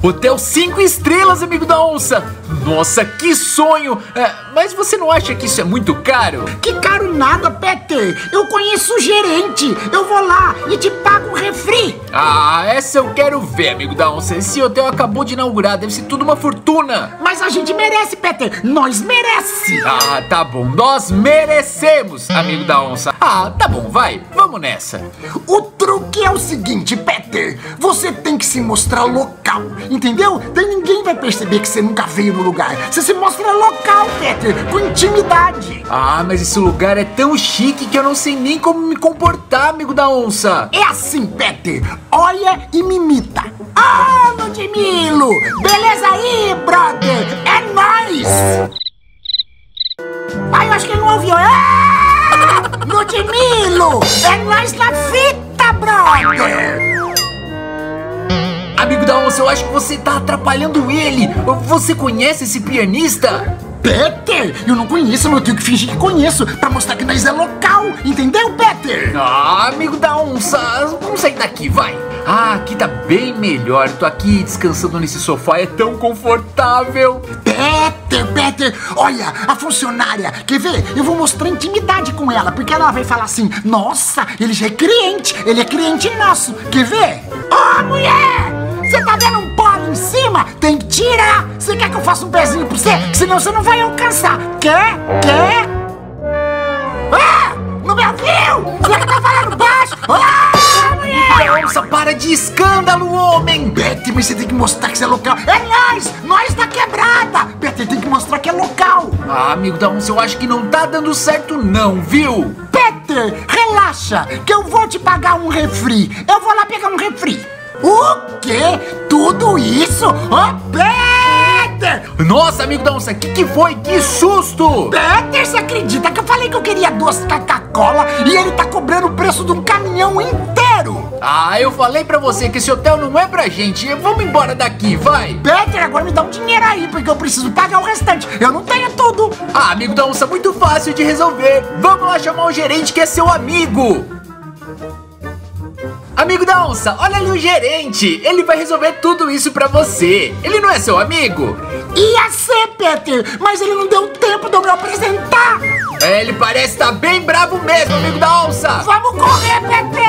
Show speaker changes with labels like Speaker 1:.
Speaker 1: Hotel 5 estrelas, amigo da onça! Nossa, que sonho! É, mas você não acha que isso é muito caro?
Speaker 2: Que caro nada, Peter! Eu conheço o gerente! Eu vou lá e te pago um refri!
Speaker 1: Ah, essa eu quero ver, amigo da onça. Esse hotel acabou de inaugurar, deve ser tudo uma fortuna!
Speaker 2: Mas a gente merece, Peter! Nós merece!
Speaker 1: Ah, tá bom, nós merecemos, amigo da onça. Ah, tá bom, vai, vamos nessa.
Speaker 2: O truque é o seguinte, Peter: você tem que se mostrar local entendeu? Daí ninguém vai perceber que você nunca veio no lugar. Você se mostra local, Peter, com intimidade.
Speaker 1: Ah, mas esse lugar é tão chique que eu não sei nem como me comportar, amigo da onça.
Speaker 2: É assim, Peter. Olha e me imita. Ah, Ludmilo! Beleza aí, brother? É nóis! Ah, eu acho que ele não ouviu. Ah, Ludmilo! É nóis na fita, brother!
Speaker 1: Amigo da onça, eu acho que você tá atrapalhando ele. Você conhece esse pianista?
Speaker 2: Peter, eu não conheço, mas eu tenho que fingir que conheço pra mostrar que nós é local, entendeu, Peter?
Speaker 1: Ah, amigo da onça, vamos sair daqui, vai. Ah, aqui tá bem melhor. Tô aqui descansando nesse sofá, é tão confortável.
Speaker 2: Peter, Peter, olha, a funcionária, quer ver? Eu vou mostrar intimidade com ela, porque ela vai falar assim: Nossa, ele já é cliente, ele é cliente nosso, quer ver? Ó, oh, mulher! Você tá vendo um pó em cima? Tem que tirar! Você quer que eu faça um pezinho pra você? Senão você não vai alcançar! Quer? Quer?
Speaker 1: Para de escândalo, homem!
Speaker 2: Betty, mas você tem que mostrar que você é local. É nós! Nós da quebrada! Betty, tem que mostrar que é local!
Speaker 1: Ah, amigo da onça, eu acho que não tá dando certo não, viu?
Speaker 2: Peter, relaxa, que eu vou te pagar um refri. Eu vou lá pegar um refri. O quê? Tudo isso? Oh, Peter!
Speaker 1: Nossa, amigo da onça, que que foi? Que susto!
Speaker 2: Peter, você acredita que eu falei que eu queria duas Coca-Cola e ele tá cobrando o preço de um caminhão inteiro?
Speaker 1: Ah, eu falei pra você que esse hotel não é pra gente. Vamos embora daqui, vai!
Speaker 2: Peter, agora me dá um dinheiro aí, porque eu preciso pagar o restante. Eu não tenho tudo.
Speaker 1: Ah, amigo da onça, muito fácil de resolver. Vamos lá chamar o gerente que é seu amigo. Amigo da onça, olha ali o gerente. Ele vai resolver tudo isso pra você. Ele não é seu amigo?
Speaker 2: Ia ser, Peter, mas ele não deu tempo de eu me apresentar.
Speaker 1: É, ele parece estar tá bem bravo mesmo, amigo da onça.
Speaker 2: Vamos correr, Peter!